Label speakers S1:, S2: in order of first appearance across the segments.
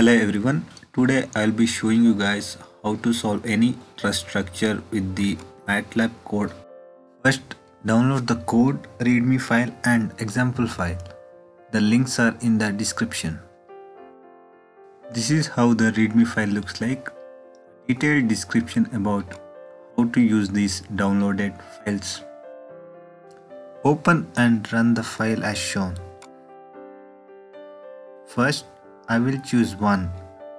S1: Hello everyone, today I'll be showing you guys how to solve any truss structure with the MATLAB code. First, download the code, readme file and example file. The links are in the description. This is how the readme file looks like. Detailed description about how to use these downloaded files. Open and run the file as shown. First, I will choose one,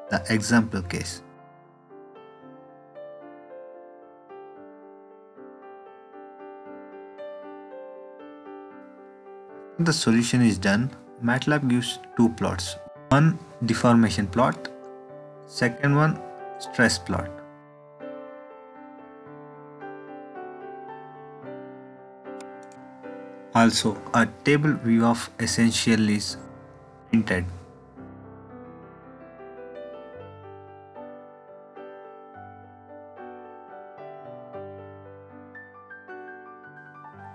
S1: the example case. the solution is done, MATLAB gives two plots. One deformation plot, second one stress plot. Also, a table view of essential is printed.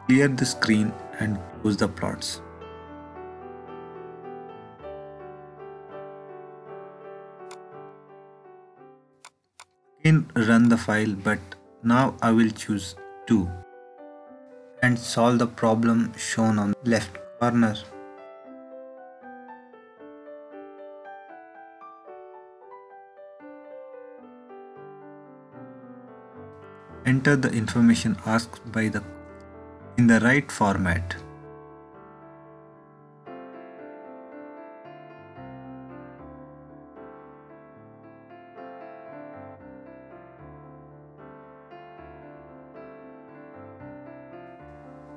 S1: Clear the screen and close the plots. Again run the file but now I will choose 2 and solve the problem shown on the left corner. Enter the information asked by the in the right format.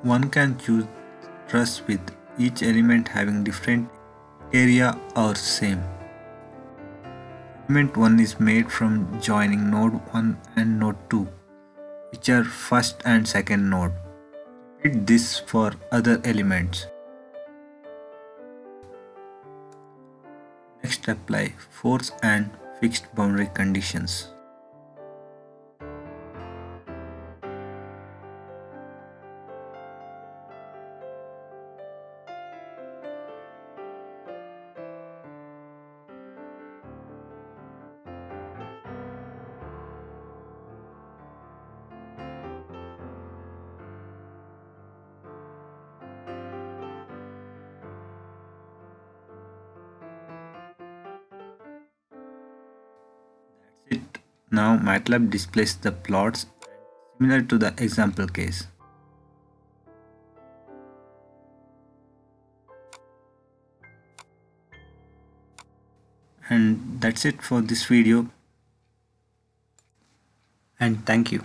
S1: One can choose truss with each element having different area or same. Element 1 is made from joining node 1 and node 2 which are first and second node. Repeat this for other elements. Next apply force and fixed boundary conditions. Now MATLAB displays the plots similar to the example case. And that's it for this video and thank you.